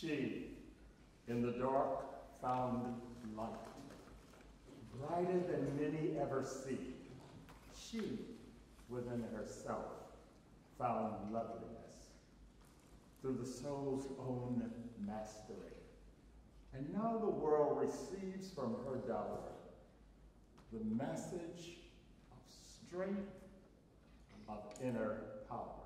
She, in the dark, found light, brighter than many ever see. She, within herself, found loveliness through the soul's own mastery. And now the world receives from her dower the message of strength, of inner power.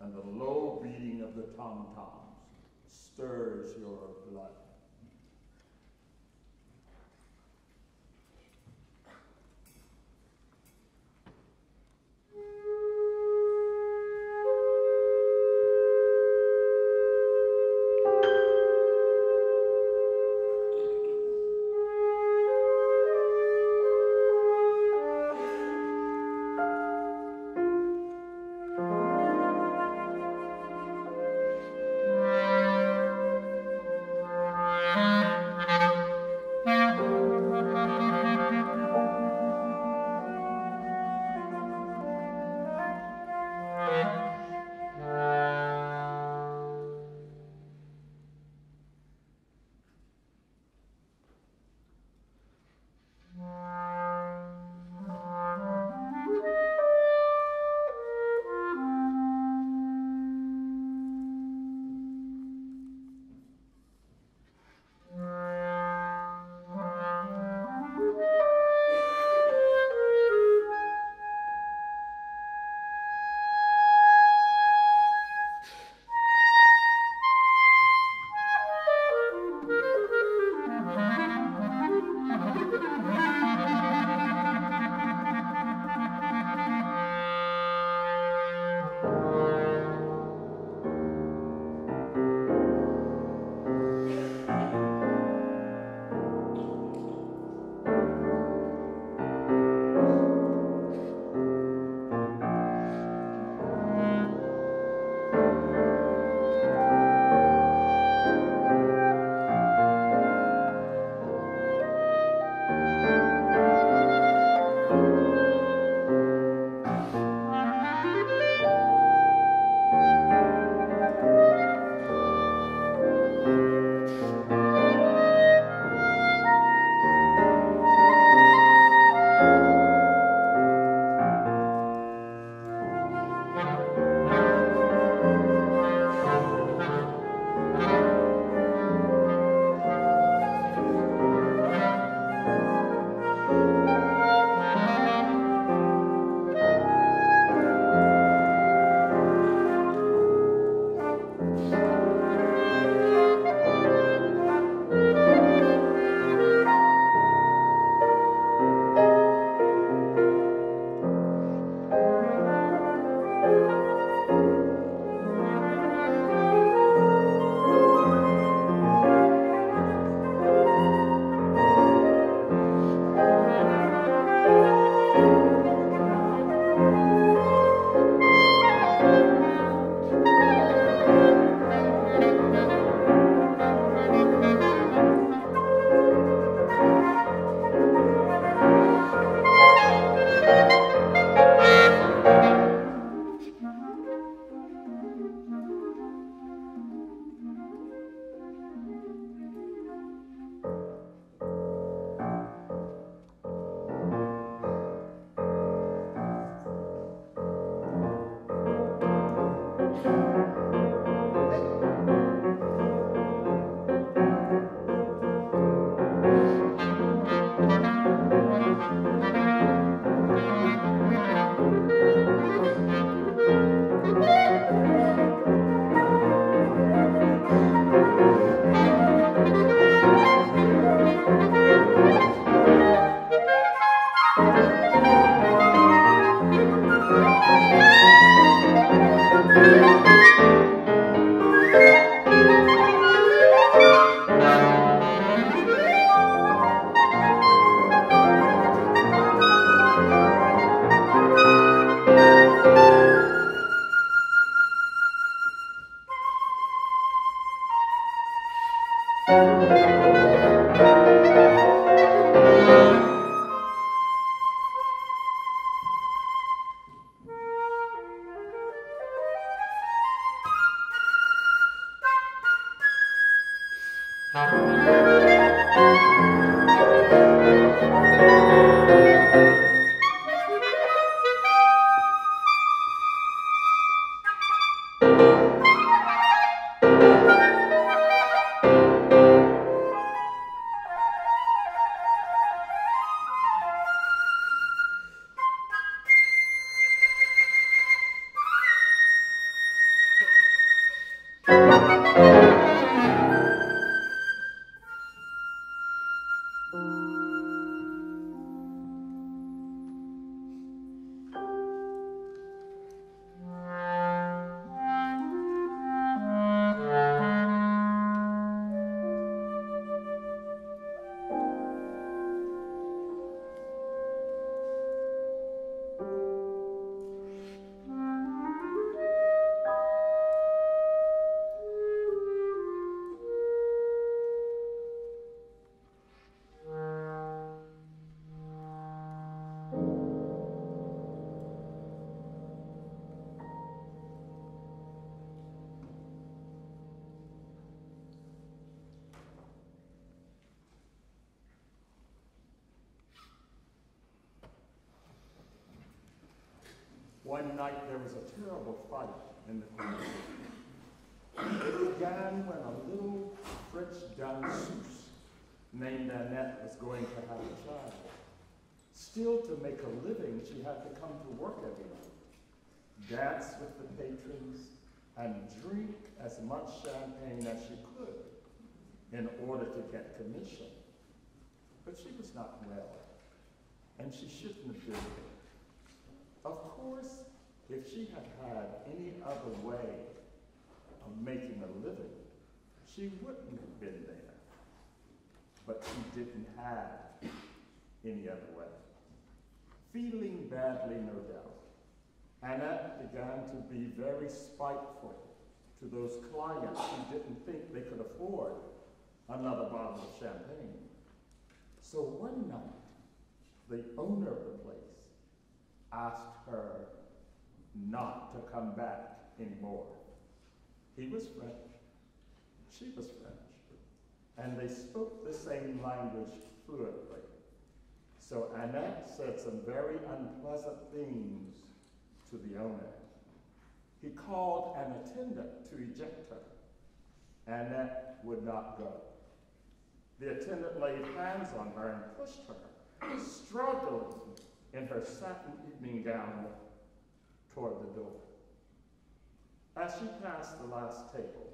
and the low beating of the tom-toms stirs your blood. One night there was a terrible fight in the community. It began when a little French danseuse named Annette was going to have a child. Still, to make a living, she had to come to work every night, dance with the patrons, and drink as much champagne as she could in order to get commission. But she was not well, and she shouldn't have been. Of course, if she had had any other way of making a living, she wouldn't have been there. But she didn't have any other way. Feeling badly, no doubt, Annette began to be very spiteful to those clients who didn't think they could afford another bottle of champagne. So one night, the owner of the place asked her not to come back anymore. He was French, she was French, and they spoke the same language fluently. So Annette said some very unpleasant things to the owner. He called an attendant to eject her. Annette would not go. The attendant laid hands on her and pushed her, struggling in her satin evening gown toward the door. As she passed the last table,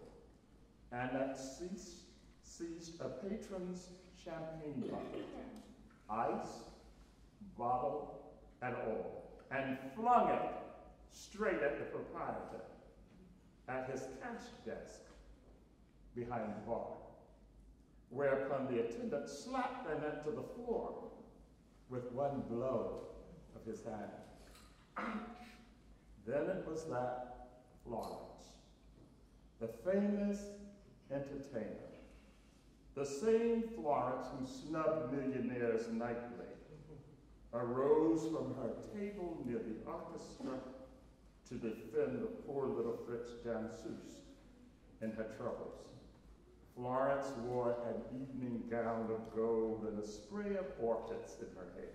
Annette seized, seized a patron's champagne bottle, ice, bottle, and all, and flung it straight at the proprietor at his cash desk behind the bar, whereupon the attendant slapped Annette to the floor with one blow of his hand. Then it was that Florence, the famous entertainer, the same Florence who snubbed millionaires nightly, arose from her table near the orchestra to defend the poor little Fritz danseuse in her troubles. Florence wore an evening gown of gold and a spray of orchids in her hair.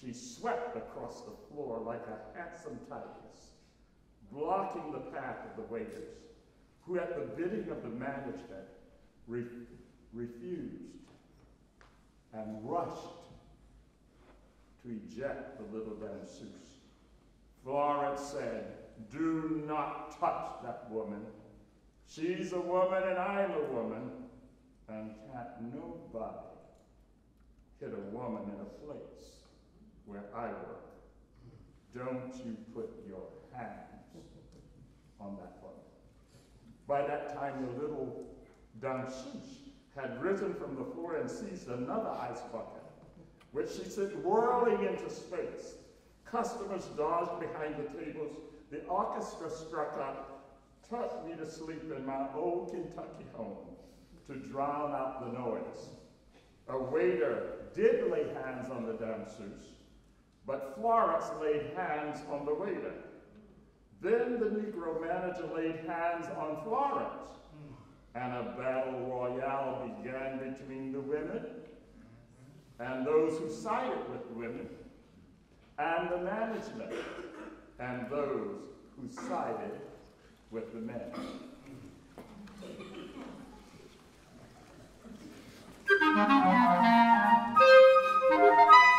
She swept across the floor like a handsome tigress, blocking the path of the waiters, who at the bidding of the management re refused and rushed to eject the little danseuse. Florence said, do not touch that woman. She's a woman and I'm a woman, and can't nobody hit a woman in a place where I work. Don't you put your hands on that woman. By that time, the little danseuse had risen from the floor and seized another ice bucket, which she sent whirling into space. Customers dodged behind the tables. The orchestra struck up Tuck me to sleep in my old Kentucky home to drown out the noise. A waiter did lay hands on the dancers, but Florence laid hands on the waiter. Then the Negro manager laid hands on Florence, and a battle royale began between the women and those who sided with the women, and the management, and those who sided with the men. In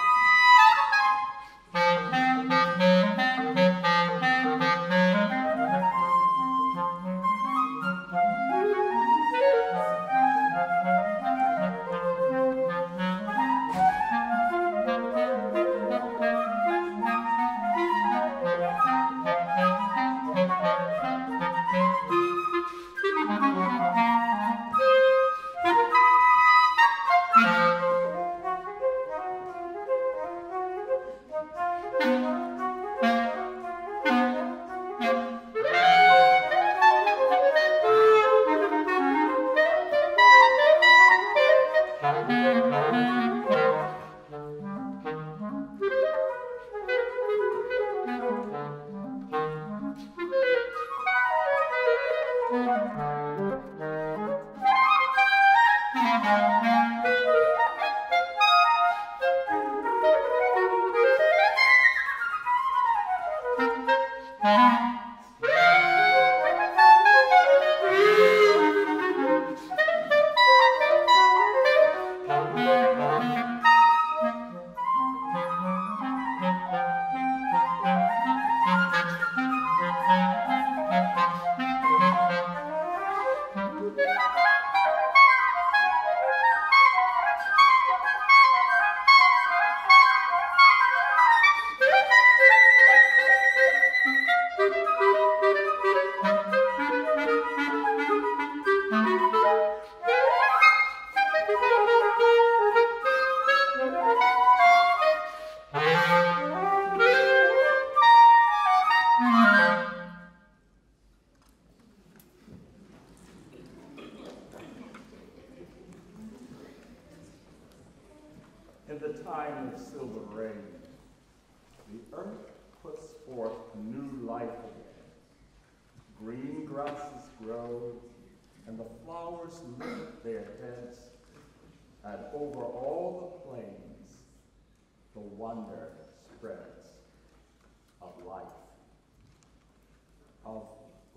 of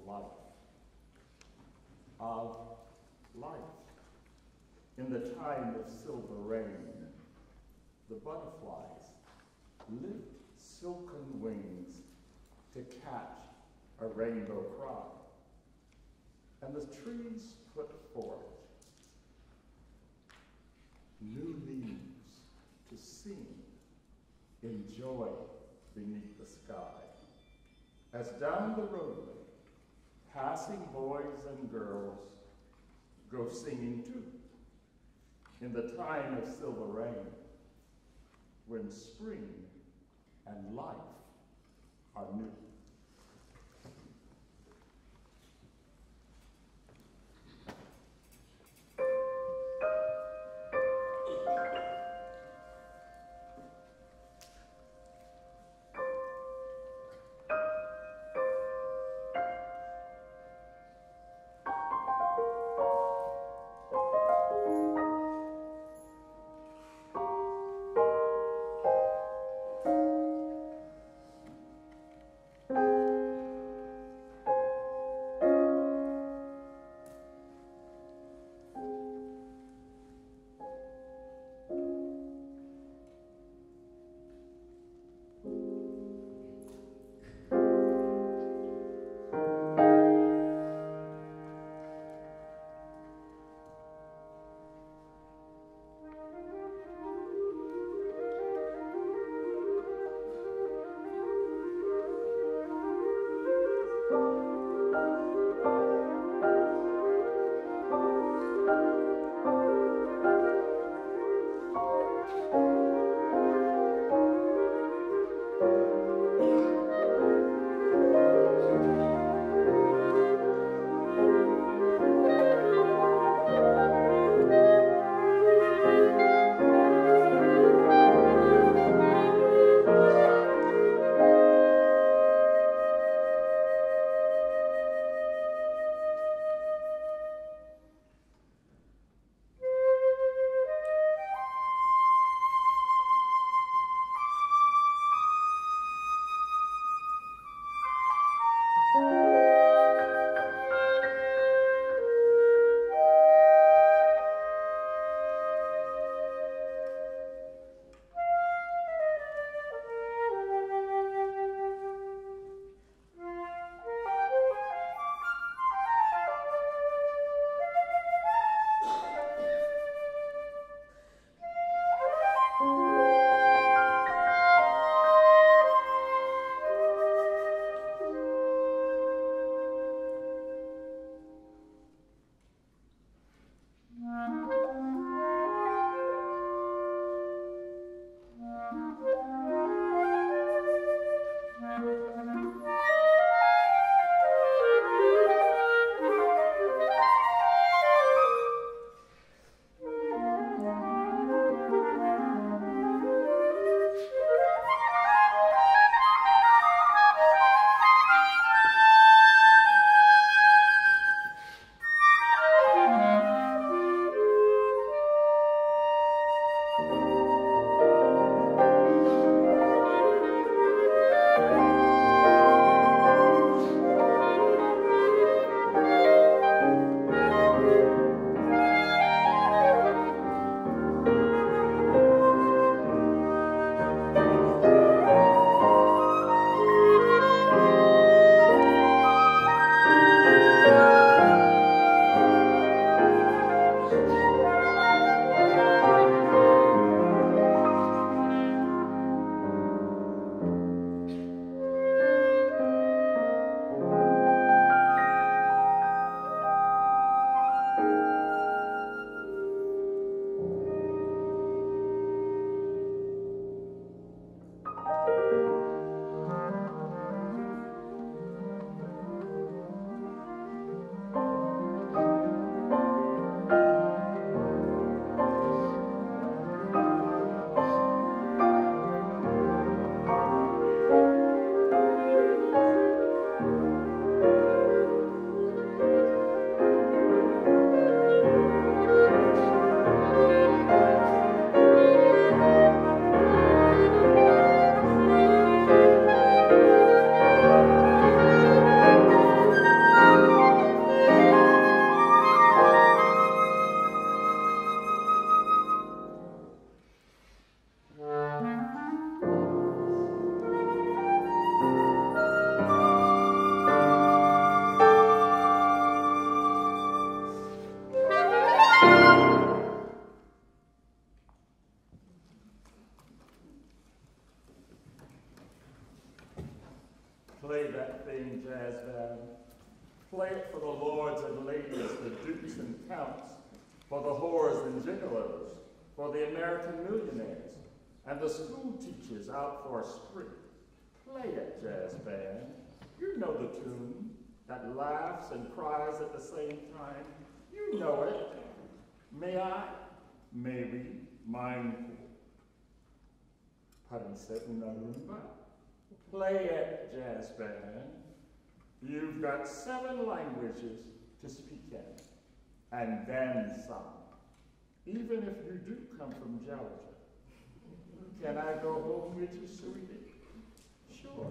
life, of life. In the time of silver rain, the butterflies lift silken wings to catch a rainbow cry. And the trees put forth new leaves to sing in joy beneath the sky. As down the roadway, passing boys and girls go singing too. In the time of silver rain, when spring and life are new. May I? Mais oui? Mindful. Parece una rumba. Play it, jazz band. You've got seven languages to speak in, and then some. Even if you do come from Georgia. Can I go home with you, sweetie? Sure.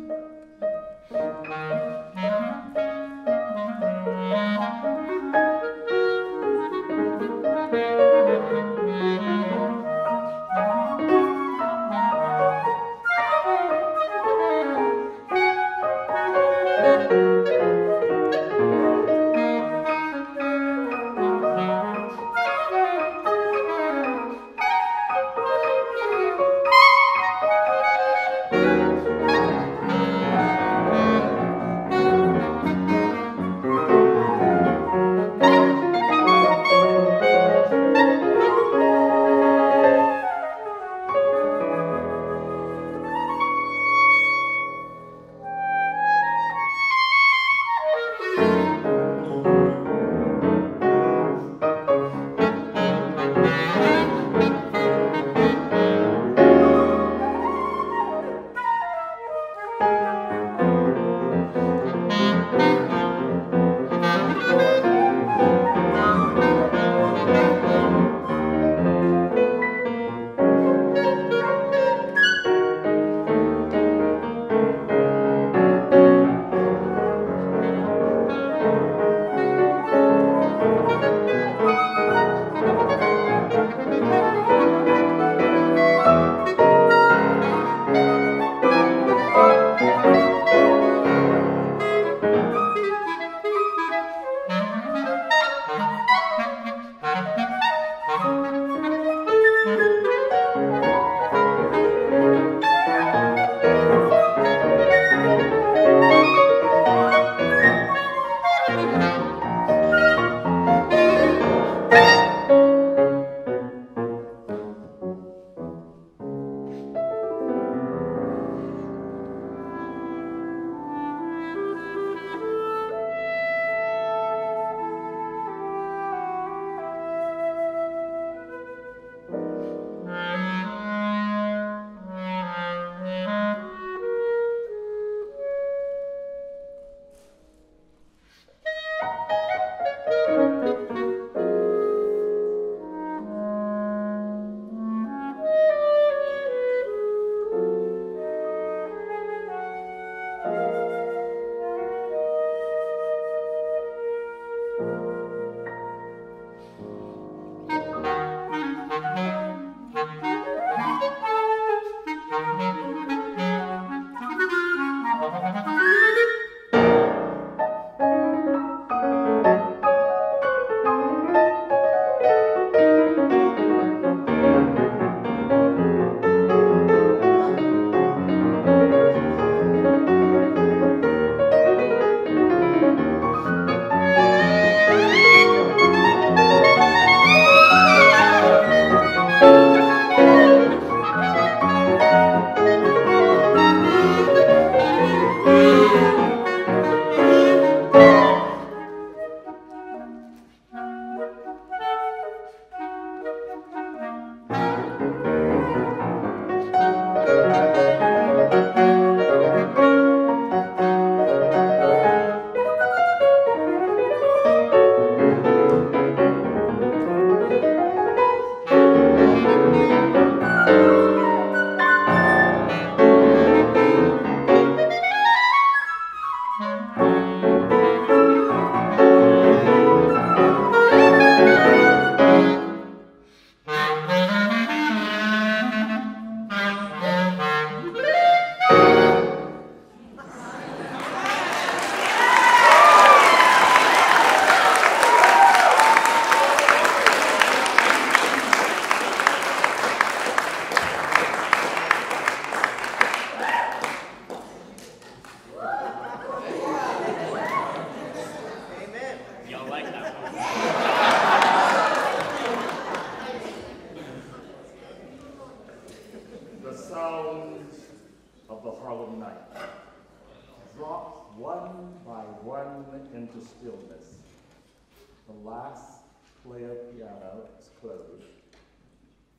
piano is closed.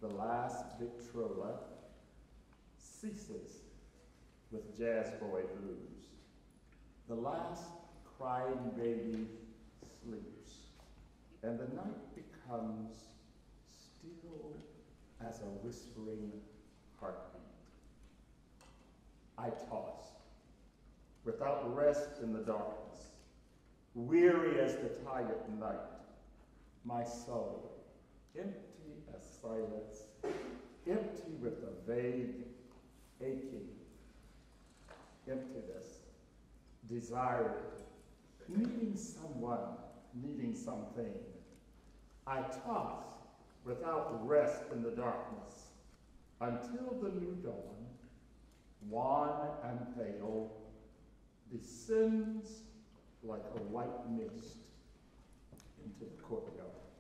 The last Victrola ceases with Jazz Boy Blues. The last crying baby sleeps, and the night becomes still as a whispering heartbeat. I toss, without rest in the darkness, weary as the tired night, my soul, empty as silence, empty with a vague, aching emptiness, desiring, needing someone, needing something. I toss without rest in the darkness until the new dawn, wan and pale, descends like a white mist into the courtyard.